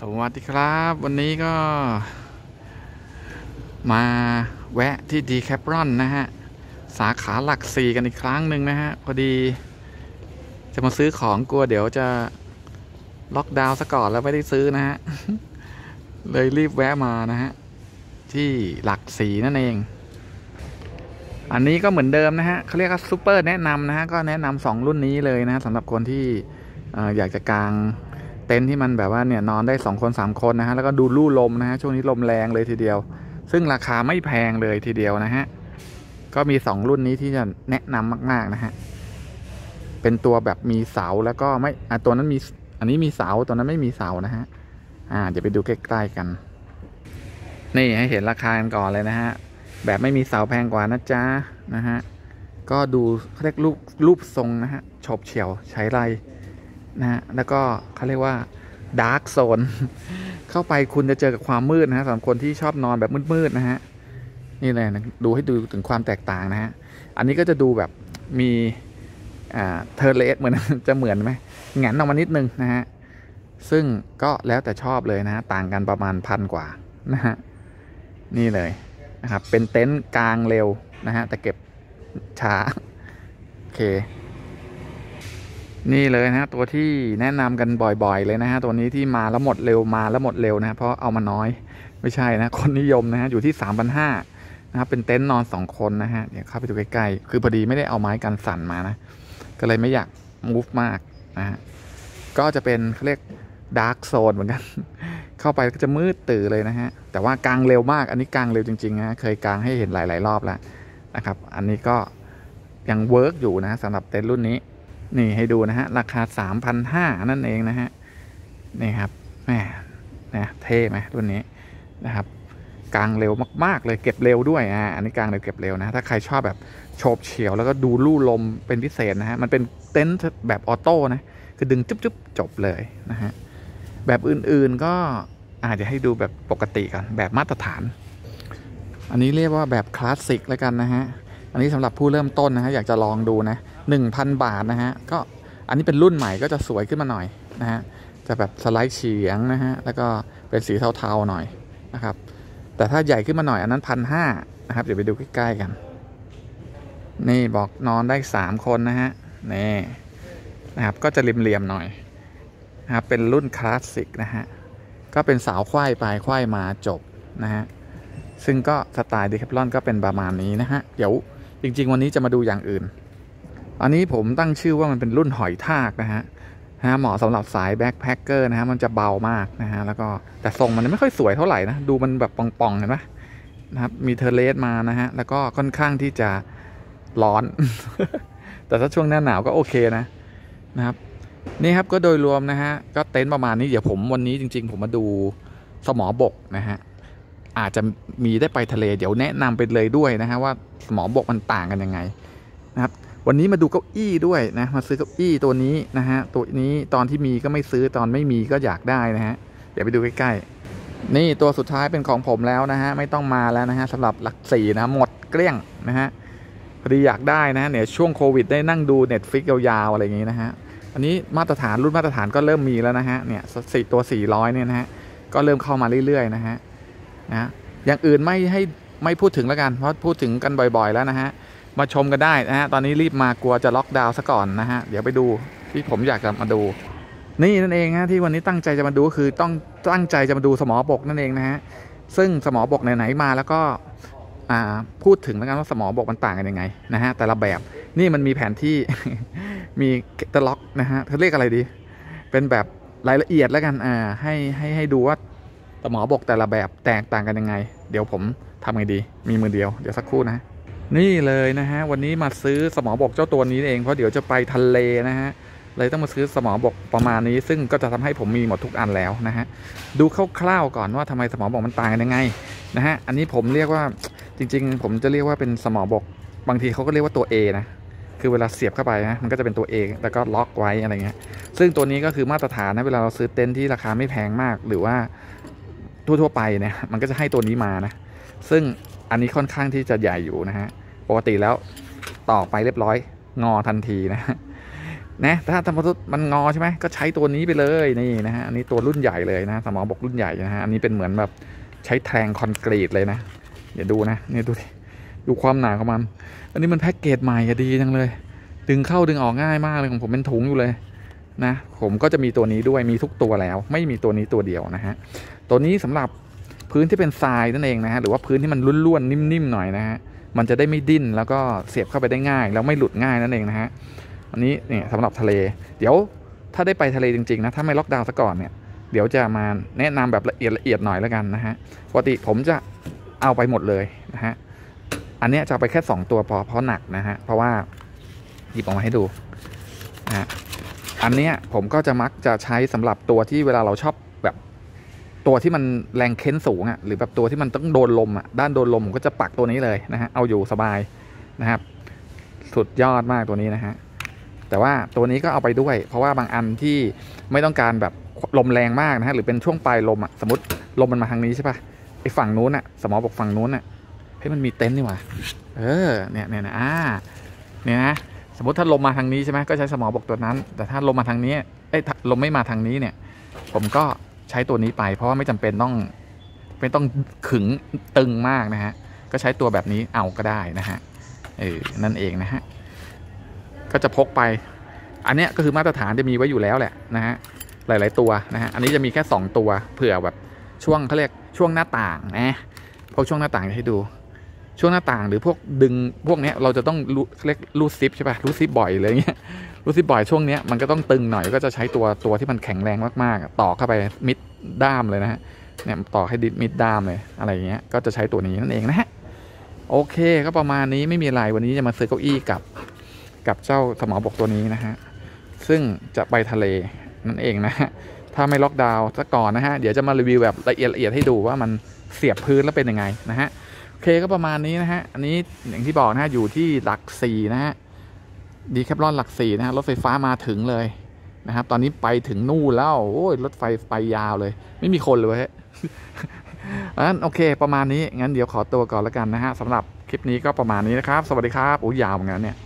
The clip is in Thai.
สวัสดีครับ วันนี้ก็ มาแวะที่ Decathlon นะฮะ สาขาหลักสี่กันอีกครั้งหนึ่งนะฮะ พอดี จะมาซื้อของกลัวเดี๋ยวจะล็อกดาวน์ซะก่อนแล้วไม่ได้ซื้อนะฮะ เลยรีบแวะมานะฮะ ที่หลักสี่นั่นเอง อันนี้ก็เหมือนเดิมนะฮะเขาเรียกว่าซูเปอร์แนะนำนะฮะ ก็แนะนำสองรุ่นนี้เลยนะสำหรับคนที่ออยากจะกาง เต็นท์ที่มันแบบว่าเนี่ยนอนได้สองคนสามคนนะฮะแล้วก็ดูลู่ลมนะฮะช่วงนี้ลมแรงเลยทีเดียว ซึ่งราคาไม่แพงเลยทีเดียวนะฮะก็มีสองรุ่นนี้ที่จะแนะนำมาก ๆ นะฮะ เป็นตัวแบบมีเสาแล้วก็ไม่อะตัวนั้นมี อันนี้มีเสา ตัวนั้นไม่มีเสานะฮะ อ่า เดี๋ยวไปดูใกล้ๆกัน นี่ให้เห็นราคากันก่อนเลยนะฮะ แบบไม่มีเสาแพงกว่านะจ๊ะนะฮะ ก็ดูเขาเรียกรูปรูปทรงนะฮะโฉบเฉี่ยวใช้ได้ นะฮะแล้วก็เขาเรียกว่า dark zone เข้าไปคุณจะเจอกับความมืดนะฮะสำหรับคนที่ชอบนอนแบบมืดๆนะฮะนี่เลยนะดูให้ดูถึงความแตกต่างนะฮะอันนี้ก็จะดูแบบมีอ่า terrace เหมือนจะเหมือนไหมแง่งออกมานิดนึงนะฮะซึ่งก็แล้วแต่ชอบเลยนะฮะต่างกันประมาณพันกว่านะฮะนี่เลยนะครับเป็นเต็นท์กลางเร็วนะฮะแต่เก็บช้าโอเค นี่เลยนะฮะตัวที่แนะนำกันบ่อยๆ เลยนะฮะตัวนี้ที่มาแล้วหมดเร็วมาแล้วหมดเร็วนะฮะเพราะเอามาน้อยไม่ใช่นะคนนิยมนะฮะอยู่ที่สามพันห้านะครับเป็นเต็นท์นอนสองคนนะฮะเดี๋ยวเข้าไปดูใกล้ๆคือพอดีไม่ได้เอาไม้กันสั่นมานะ ก็เลยไม่อยากมูฟมากนะฮะก็จะเป็นเขาเรียกdark zone เหมือนกัน เข้าไปก็จะมืดตื๋อเลยนะฮะ แต่ว่ากลางเร็วมากอันนี้กลางเร็วจริงๆนะเคยกลางให้เห็นหลาย ๆ รอบแล้วนะครับ อันนี้ก็ยัง work อยู่นะสำหรับเต็นท์รุ่นนี้ นี่ให้ดูนะฮะ ราคา3,500นั่นเองนะฮะ นี่ครับแหมนะเท่ไหมรุ่นนี้นะครับกางเร็วมาก ๆ เลยเก็บเร็วด้วยอ่าอันนี้กางเร็วเก็บเร็วนะ ถ้าใครชอบแบบโฉบเฉี่ยวแล้วก็ดูลู่ลมเป็นพิเศษนะฮะ มันเป็นเต็นท์แบบออโต้นะ คือดึงจุ๊บๆจบเลยนะฮะ แบบอื่นๆก็อาจจะให้ดูแบบปกติกันแบบมาตรฐาน อันนี้เรียกว่าแบบคลาสสิกแล้วกันนะฮะ อันนี้สำหรับผู้เริ่มต้นนะฮะ อยากจะลองดูนะ 1,000 บาทนะฮะก็อันนี้เป็นรุ่นใหม่ก็จะสวยขึ้นมาหน่อยนะฮะจะแบบสไลด์เฉียงนะฮะแล้วก็เป็นสีเทาๆหน่อยนะครับแต่ถ้าใหญ่ขึ้นมาหน่อยอันนั้นพันห้านะครับเดี๋ยวไปดูใกล้ๆกัน นี่บอกนอนได้สามคนนะฮะนี่นะครับก็จะริมเหลี่ยมหน่อยนะครับเป็นรุ่นคลาสสิกนะฮะก็เป็นเสาไขว้ไปไขว้มาจบนะฮะซึ่งก็สไตล์ Decathlon ก็เป็นประมาณนี้นะฮะเดี๋ยวจริง ๆ วันนี้จะมาดูอย่างอื่น อันนี้ผมตั้งชื่อว่ามันเป็นรุ่นหอยทากนะฮะนะฮะเหมาะสำหรับสาย backpacker นะฮะมันจะเบามากนะฮะแล้วก็แต่ทรงมันไม่ค่อยสวยเท่าไหร่นะดูมันแบบป่องๆเห็นไหมนะครับมีเทอร์เลสมานะฮะแล้วก็ค่อนข้างที่จะร้อน แต่ถ้าช่วงหน้าหนาวก็โอเคนะนะครับนี่ครับก็โดยรวมนะฮะก็เต็นท์ประมาณนี้เดี๋ยวผมวันนี้จริง ๆ ผมมาดูสมอบกนะฮะอาจจะมีได้ไปทะเลเดี๋ยวแนะนำไปเลยด้วยนะฮะว่าสมอบกมันต่างกันยังไงนะครับ วันนี้มาดูเก้าอี้ด้วยนะมาซื้อเก้าอี้ตัวนี้นะฮะตัวนี้ตอนที่มีก็ไม่ซื้อตอนไม่มีก็อยากได้นะฮะเดี๋ยวไปดูใกล้ๆ นี่ตัวสุดท้ายเป็นของผมแล้วนะฮะไม่ต้องมาแล้วนะฮะสำหรับหลักสี่นะหมดเกลี้ยงนะฮะพอดีอยากได้นะเนี่ยช่วงโควิดได้นั่งดู Netflix ยาวๆอะไรอย่างงี้นะฮะอันนี้มาตรฐานรุ่นมาตรฐานก็เริ่มมีแล้วนะฮะเนี่ยสี่ตัว 400เนี่ยนะฮะก็เริ่มเข้ามาเรื่อยๆนะฮะนะอย่างอื่นไม่ให้ไม่พูดถึงแล้วกันเพราะพูดถึงกันบ่อยๆแล้วนะฮะ มาชมกันได้นะฮะ ตอนนี้รีบมากลัวจะล็อกดาวน์ซะก่อนนะฮะ เดี๋ยวไปดูที่ผมอยากจะมาดู นี่นั่นเองฮะที่วันนี้ตั้งใจจะมาดูก็คือต้องตั้งใจจะมาดูสมอบกนั่นเองนะฮะ ซึ่งสมอบกไหนๆมาแล้วก็พูดถึงแล้วกันว่าสมอบกมันต่างกันยังไงนะฮะแต่ละแบบนี่มันมีแผนที่มีตล็อกนะฮะเขาเรียกอะไรดี เป็นแบบรายละเอียดแล้วกันอ่าให้ให้ให้ดูว่าสมอบกแต่ละแบบแตกต่างกันยังไง เดี๋ยวผมทำไงดี มีมือเดียวเดี๋ยวสักครู่นะ นี่เลยนะฮะ วันนี้มาซื้อสมอบกเจ้าตัวนี้เองเพราะเดี๋ยวจะไปทะเลนะฮะเลยต้องมาซื้อสมอบกประมาณนี้ ซึ่งก็จะทำให้ผมมีหมดทุกอันแล้วนะฮะดูคร่าวๆก่อนว่าทำไมสมอบกมันต่างกันยังไงนะฮะอันนี้ผมเรียกว่าจริง ๆ ผมจะเรียกว่าเป็นสมอบกบางทีเขาก็เรียกว่าตัว A นะคือเวลาเสียบเข้าไปนะมันก็จะเป็นตัว A แล้วก็ล็อกไว้อะไรเงี้ยซึ่งตัวนี้ก็คือมาตรฐานนะเวลาเราซื้อเต็นท์ที่ราคาไม่แพงมาก หรือว่าทั่วๆไปเนี่ยมันก็จะให้ตัวนี้มานะซึ่ง อันนี้ค่อนข้างที่จะใหญ่อยู่นะฮะ ปกติแล้วต่อไปเรียบร้อยงอทันทีนะนะถ้าสมมติมันงอใช่ไหมก็ใช้ตัวนี้ไปเลยนี่นะฮะอันนี้ตัวรุ่นใหญ่เลยนะสมองบกรุ่นใหญ่นะฮะอันนี้เป็นเหมือนแบบใช้แทงคอนกรีตเลยนะเดี๋ยวดูนะนี่ดูดิดูความหนาของมัน อันนี้มันแพ็กเกจใหม่ดีจังเลย ดึงเข้าดึงออกง่ายมากเลยของผมเป็นถุงอยู่เลยนะ ผมก็จะมีตัวนี้ด้วยมีทุกตัวแล้ว ไม่มีตัวนี้ตัวเดียวนะฮะตัวนี้สำหรับ พื้นที่เป็นทรายนั่นเองนะฮะหรือว่าพื้นที่มันร่วนๆนิ่มๆหน่อยนะฮะมันจะได้ไม่ดิ้นแล้วก็เสียบเข้าไปได้ง่าย แล้วไม่หลุดง่ายนั่นเองนะฮะอันนี้เนี่ยสำหรับทะเล เดี๋ยวถ้าได้ไปทะเลจริงๆนะถ้าไม่ล็อกดาวน์ซะก่อนเนี่ยเดี๋ยวจะมาแนะนำแบบละเอียดละเอียดหน่อยแล้วกันนะฮะปกติผมจะเอาไปหมดเลยนะฮะอันเนี้ยจะเอาไปแค่ 2 ตัวพอเพราะหนักนะฮะเพราะว่าหยิบออกมาให้ดูนะฮะอันเนี้ยผมก็จะมักจะใช้สำหรับตัวที่เวลาเราชอบ ตัวที่มันแรงเค้นสูงอะ่ะหรือแบบตัวที่มันต้องโดนลมอะ่ะด้านโดนลมผมก็จะปักตัวนี้เลยนะฮะเอาอยู่สบายนะครับ สุดยอดมากตัวนี้นะฮะแต่ว่าตัวนี้ก็เอาไปด้วย เพราะว่าบางอันที่ไม่ต้องการแบบลมแรงมากนะฮะหรือเป็นช่วงปลายลมอะ่ะสมมติลมมันมาทางนี้ใช่ปะไอ้ฝั่งนู้นอะ่ะสมอบอกฝั่งนู้นอะ่ะเฮ้ยมันมีเต็นท์นี่หว่าเออเนี่ยเนี่ยนะอ่าเนี่ยนะสมมติถ้าลมมาทางนี้ใช่ไหมก็ใช้สมอบอกตัวนั้น แต่ถ้าลมมาทางนี้เอ้ยลมไม่มาทางนี้เนี่ย ผมก็ ใช้ตัวนี้ไป เพราะว่าไม่จำเป็นต้องไม่ต้องขึงตึงมากนะฮะ ก็ใช้ตัวแบบนี้เอาก็ได้นะฮะเออนั่นเองนะฮะ ก็จะพกไป อันเนี้ยก็คือมาตรฐานจะมีไว้อยู่แล้วแหละนะฮะ หลาย ๆ ตัวนะฮะ อันนี้จะมีแค่ 2 ตัวเผื่อแบบช่วงเขาเรียกช่วงหน้าต่างนะพวกช่วงหน้าต่างให้ดู ช่วงหน้าต่างหรือพวกดึงพวกเนี้ยเราจะต้องรูเรียกรูซิปใช่ป่ะรูซิปบ่อยเลยเงี้ย รูดซิบ่อยช่วงนี้มันก็ต้องตึงหน่อยก็จะใช้ตัวตัวที่มันแข็งแรงมากๆ ต่อเข้าไปมิดด้ามเลยนะฮะเนี่ยต่อให้ดิดมิดด้ามเลยอะไรอย่างเงี้ยก็จะใช้ตัวนี้นั่นเองนะฮะโอเคก็ประมาณนี้ไม่มีอะไรวันนี้จะมาซื้อเก้าอี้กับกับเจ้าสมอบกตัวนี้นะฮะซึ่งจะไปทะเลนั่นเองนะฮะถ้าไม่ล็อกดาวน์ซะก่อนนะฮะเดี๋ยวจะมารีวิวแบบละเอียดละเอียดให้ดูว่ามันเสียบพื้นแล้วเป็นยังไงนะฮะโอเคก็ประมาณนี้นะฮะอันนี้อย่างที่บอกนะฮะอยู่ที่หลักสี่นะฮะ ดีแคปรอนหลักสี่นะฮะรถไฟฟ้ามาถึงเลยนะครับ ตอนนี้ไปถึงนู่นแล้วโอ้ยรถไฟไปยาวเลย ไม่มีคนเลยฮะงั้นโอเค ประมาณนี้งั้นเดี๋ยวขอตัวก่อนแล้วกันนะฮะสำหรับคลิปนี้ก็ประมาณนี้นะครับ สวัสดีครับโอ้ยาวเหมือนกันเนี่ย